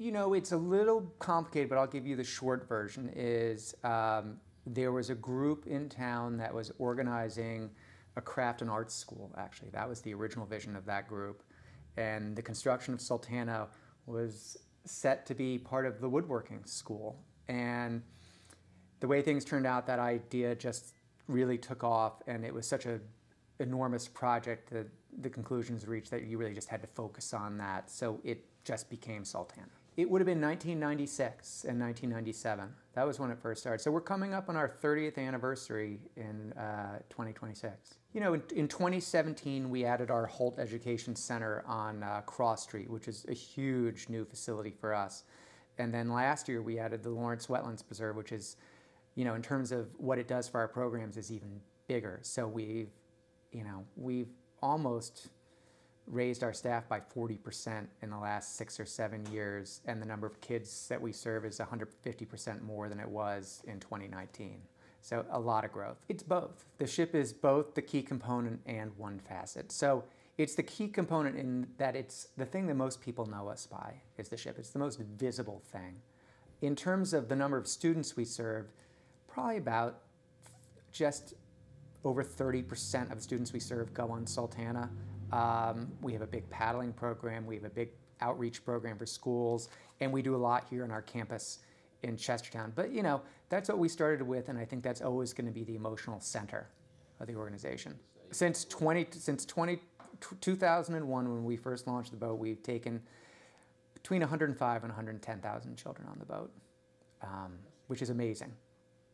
You know, it's a little complicated, but I'll give you the short version. Is um, there was a group in town that was organizing a craft and arts school. Actually, that was the original vision of that group, and the construction of Sultana was set to be part of the woodworking school. And the way things turned out, that idea just really took off, and it was such a enormous project that the conclusions reached that you really just had to focus on that. So it just became Sultana. It would have been 1996 and 1997. That was when it first started. So we're coming up on our 30th anniversary in uh, 2026. You know, in, in, 2017, we added our Holt Education Center on uh, Cross Street, which is a huge new facility for us. And then last year, we added the Lawrence Wetlands Preserve, which is, you know, in terms of what it does for our programs, is even bigger. So we've, you know, we've almost raised our staff by 40% in the last six or seven years, and the number of kids that we serve is 150% more than it was in 2019. So a lot of growth. It's both. The ship is both the key component and one facet. So it's the key component in that it's the thing that most people know us by is the ship. It's the most visible thing. In terms of the number of students we serve, probably about just over 30% of the students we serve go on Sultana. Um, we have a big paddling program. We have a big outreach program for schools, and we do a lot here on our campus in Chestertown. But you know, that's what we started with, and I think that's always going to be the emotional center of the organization. Since 20, since 20, 2001, when we first launched the boat, we've taken between 105 and 110,000 children on the boat, um, which is amazing.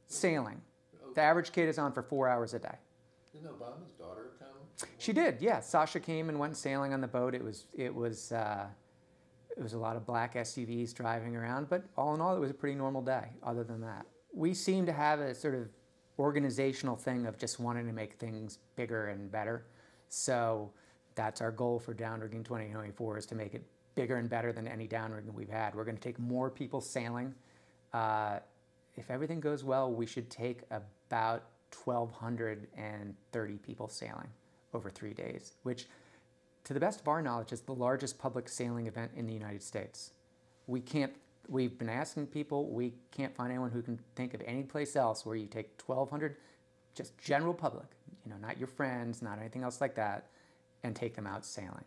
Sailing. The average kid is on for four hours a day. Didn't Obama's daughter? She did, yeah. Sasha came and went sailing on the boat. It was it was uh, it was a lot of black SUVs driving around, but all in all, it was a pretty normal day. Other than that, we seem to have a sort of organizational thing of just wanting to make things bigger and better. So that's our goal for Downrigging 2024 is to make it bigger and better than any downrigging we've had. We're going to take more people sailing. Uh, if everything goes well, we should take about 1,230 people sailing over three days, which, to the best of our knowledge, is the largest public sailing event in the United States. We can't, we've been asking people, we can't find anyone who can think of any place else where you take 1,200, just general public, you know, not your friends, not anything else like that, and take them out sailing.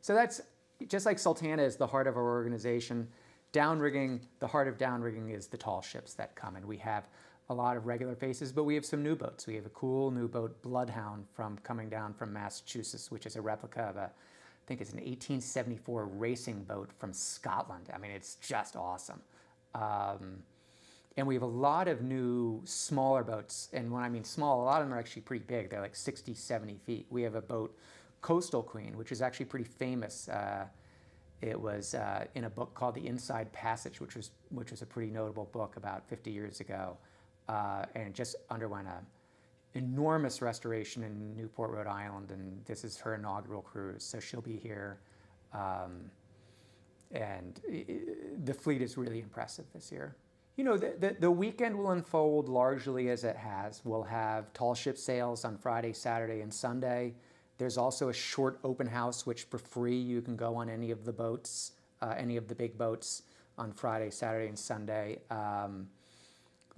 So that's just like Sultana is the heart of our organization. Downrigging, the heart of downrigging is the tall ships that come, and we have a lot of regular faces, but we have some new boats. We have a cool new boat, Bloodhound, from coming down from Massachusetts, which is a replica of a, I think it's an 1874 racing boat from Scotland. I mean, it's just awesome. Um, and we have a lot of new smaller boats. And when I mean small, a lot of them are actually pretty big. They're like 60, 70 feet. We have a boat, Coastal Queen, which is actually pretty famous. Uh, it was uh, in a book called The Inside Passage, which was, which was a pretty notable book about 50 years ago uh, and just underwent a enormous restoration in Newport, Rhode Island, and this is her inaugural cruise. So she'll be here, um, and it, the fleet is really impressive this year. You know, the, the, the, weekend will unfold largely as it has. We'll have tall ship sails on Friday, Saturday, and Sunday. There's also a short open house, which for free you can go on any of the boats, uh, any of the big boats on Friday, Saturday, and Sunday. Um,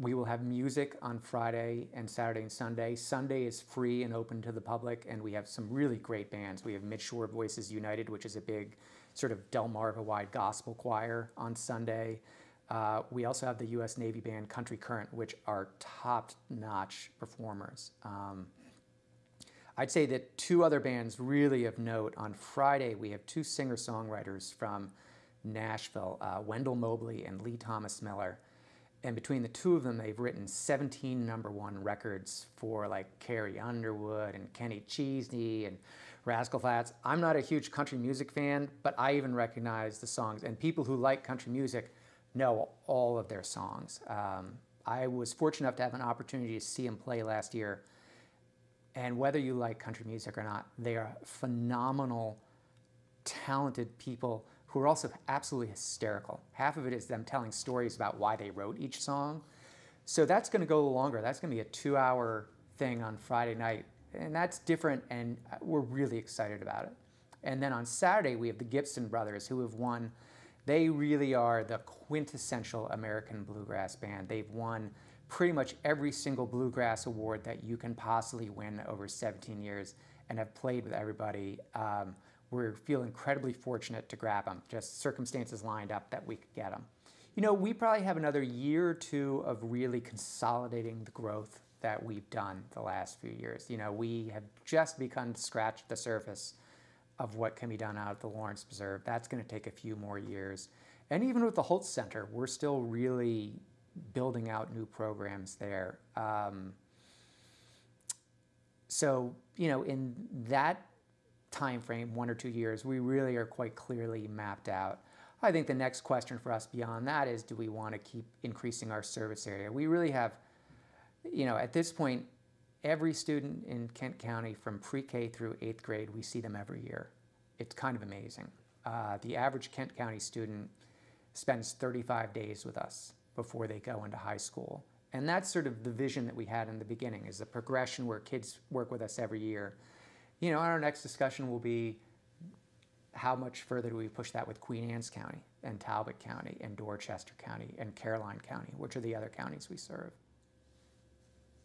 we will have music on Friday and Saturday and Sunday. Sunday is free and open to the public, and we have some really great bands. We have Midshore Voices United, which is a big sort of Delmarva wide gospel choir on Sunday. Uh, we also have the U.S. Navy band Country Current, which are top notch performers. Um, I'd say that two other bands really of note. On Friday, we have two singer songwriters from Nashville, uh, Wendell Mobley and Lee Thomas Miller and between the two of them, they've written 17 number one records for like Carrie Underwood and Kenny Chesney and Rascal Flatts. I'm not a huge country music fan, but I even recognize the songs. And people who like country music know all of their songs. Um, I was fortunate enough to have an opportunity to see them play last year. And whether you like country music or not, they are phenomenal, talented people who are also absolutely hysterical. Half of it is them telling stories about why they wrote each song. So that's going to go longer. That's going to be a two hour thing on Friday night. And that's different, and we're really excited about it. And then on Saturday, we have the Gibson brothers who have won They really are the quintessential American bluegrass band. They've won pretty much every single bluegrass award that you can possibly win over 17 years and have played with everybody. Um, we feel incredibly fortunate to grab them. Just circumstances lined up that we could get them. You know, we probably have another year or two of really consolidating the growth that we've done the last few years. You know, we have just begun to scratch the surface of what can be done out at the Lawrence Preserve. That's going to take a few more years. And even with the Holtz Center, we're still really building out new programs there. Um, so, you know, in that time frame, one or two years, we really are quite clearly mapped out. I think the next question for us beyond that is do we want to keep increasing our service area? We really have, you know, at this point, every student in Kent County from pre-K through eighth grade, we see them every year. It's kind of amazing. Uh, the average Kent County student spends 35 days with us before they go into high school. And that's sort of the vision that we had in the beginning is a progression where kids work with us every year. You know, our next discussion will be how much further do we push that with Queen Anne's County and Talbot County and Dorchester County and Caroline County, which are the other counties we serve.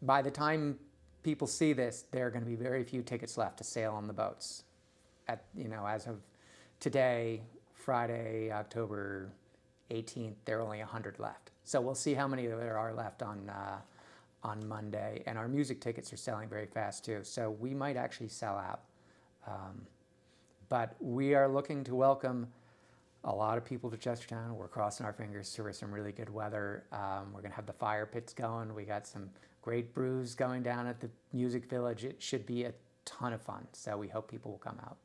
By the time people see this, there are going to be very few tickets left to sail on the boats. At you know, as of today, Friday, October 18th, there are only 100 left. So we'll see how many there are left on uh, on Monday. And our music tickets are selling very fast too. So we might actually sell out. Um, but we are looking to welcome a lot of people to Chestertown. We're crossing our fingers for some really good weather. Um, we're going to have the fire pits going. We got some great brews going down at the Music Village. It should be a ton of fun. So we hope people will come out.